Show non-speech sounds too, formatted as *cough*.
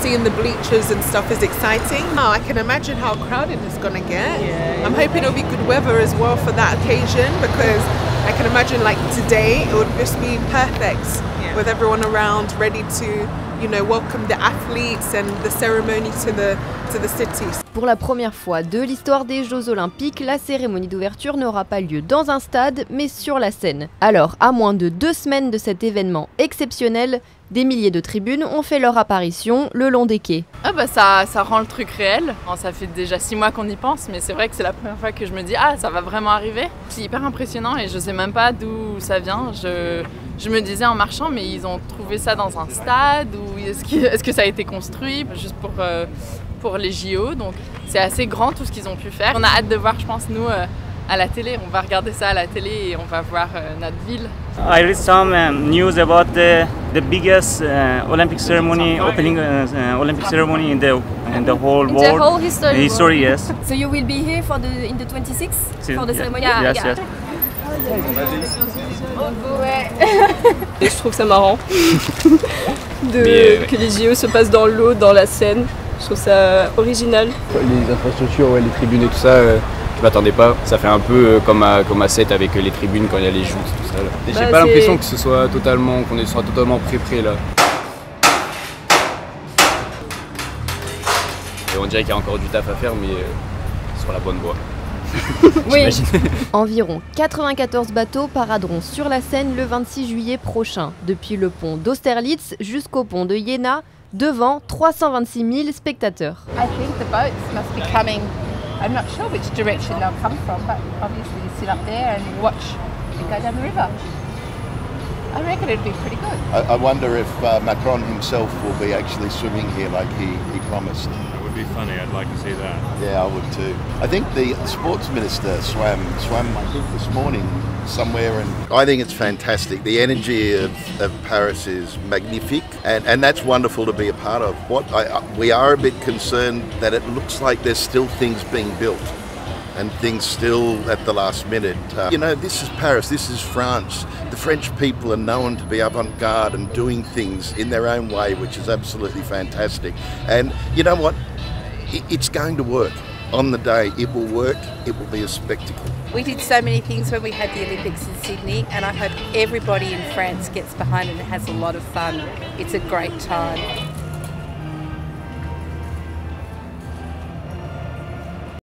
seeing the bleachers and stuff is exciting. Oh, I can imagine how crowded it's gonna get. Yeah, I'm hoping it'll be good weather as well for that occasion because I can imagine like today it would just be perfect Yeah. with everyone around ready to, you know, welcome the athletes and the ceremony to the to the city. Pour la première fois de l'histoire des Jeux Olympiques, la cérémonie d'ouverture n'aura pas lieu dans un stade, mais sur la scène. Alors, à moins de deux semaines de cet événement exceptionnel, des milliers de tribunes ont fait leur apparition le long des quais. Ah bah ça, ça rend le truc réel. Bon, ça fait déjà six mois qu'on y pense, mais c'est vrai que c'est la première fois que je me dis ah ça va vraiment arriver. C'est hyper impressionnant et je sais même pas d'où ça vient. Je, je me disais en marchant, mais ils ont trouvé ça dans un stade ou est-ce que, est-ce que ça a été construit juste pour, euh, pour les JO Donc c'est assez grand tout ce qu'ils ont pu faire. On a hâte de voir, je pense, nous euh, à la télé. On va regarder ça à la télé et on va voir euh, notre ville. I read some um, news about the the biggest uh, Olympic ceremony, opening uh, uh, Olympic ceremony in the in the whole In the world. whole history. history, yes. *laughs* So you will be here for the in the 26th for the Yeah. ceremony? Yes, yes. *laughs* Et *laughs* je trouve ça marrant de, que les JO se passent dans l'eau, dans la Seine. Je trouve ça original. Les infrastructures, ouais, les tribunes et tout ça, euh, je m'attendais pas. Ça fait un peu euh, comme à, comme à 7 avec euh, les tribunes quand il y a les joutes, tout ça. là. Et Bah, j'ai pas l'impression que ce soit totalement, qu'on soit totalement prêt-prêt là. Et on dirait qu'il y a encore du taf à faire, mais euh, sur la bonne voie. Oui. *laughs* Environ 94 bateaux paraderont sur la Seine le 26 juillet prochain, depuis le pont d'Austerlitz jusqu'au pont de Jena, devant 326 000 spectateurs. I think the boats must be coming. I'm not sure which direction they'll come from, but obviously you sit up there and watch it go down the river. I reckon it'd be pretty good. I, I wonder if uh, Macron himself will be actually swimming here like he, he promised. Be funny. I'd like to see that. Yeah, I would too. I think the sports minister swam swam I think this morning somewhere, and I think it's fantastic. The energy of, of Paris is magnifique, and, and that's wonderful to be a part of. What I, I- we are a bit concerned that it looks like there's still things being built. And things still at the last minute. Uh, you know, this is Paris, this is France. The French people are known to be avant garde and doing things in their own way, which is absolutely fantastic. And you know what? It's going to work. On the day, it will work, it will be a spectacle. We did so many things when we had the Olympics in Sydney, and I hope everybody in France gets behind it and has a lot of fun. It's a great time.